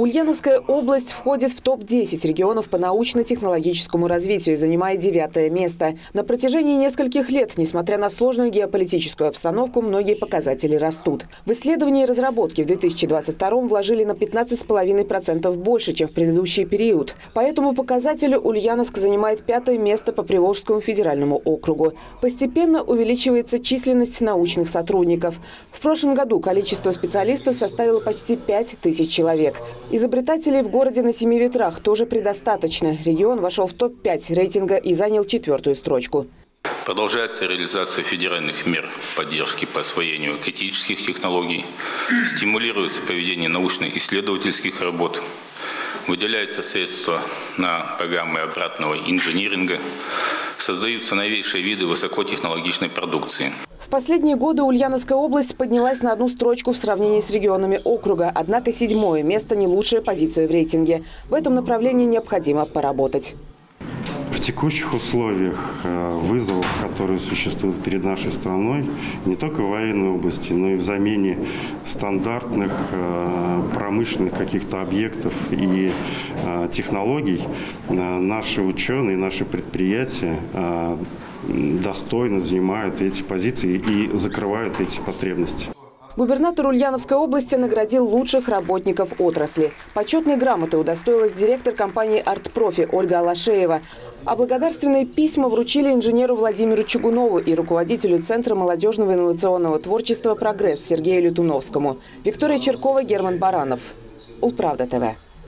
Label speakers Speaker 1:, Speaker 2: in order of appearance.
Speaker 1: Ульяновская область входит в топ-10 регионов по научно-технологическому развитию и занимает девятое место. На протяжении нескольких лет, несмотря на сложную геополитическую обстановку, многие показатели растут. В исследования и разработки в 2022 вложили на 15,5% больше, чем в предыдущий период. По этому показателю Ульяновск занимает пятое место по Приволжскому федеральному округу. Постепенно увеличивается численность научных сотрудников. В прошлом году количество специалистов составило почти 5 тысяч человек. Изобретателей в городе на семи ветрах тоже предостаточно. Регион вошел в топ-5 рейтинга и занял четвертую строчку.
Speaker 2: Продолжается реализация федеральных мер поддержки по освоению критических технологий, стимулируется проведение научных исследовательских работ, выделяются средства на программы обратного инжиниринга, создаются новейшие виды высокотехнологичной продукции –
Speaker 1: последние годы Ульяновская область поднялась на одну строчку в сравнении с регионами округа. Однако седьмое место – не лучшая позиция в рейтинге. В этом направлении необходимо поработать.
Speaker 3: В текущих условиях э, вызовов, которые существуют перед нашей страной, не только в военной области, но и в замене стандартных э, промышленных каких-то объектов и э, технологий, наши ученые, наши предприятия достойно занимают эти позиции и закрывают эти потребности.
Speaker 1: Губернатор Ульяновской области наградил лучших работников отрасли. Почетной грамоты удостоилась директор компании «Артпрофи» Ольга Алашеева. А благодарственные письма вручили инженеру Владимиру Чугунову и руководителю Центра молодежного инновационного творчества «Прогресс» Сергею Лютуновскому. Виктория Черкова, Герман Баранов. Улправда ТВ.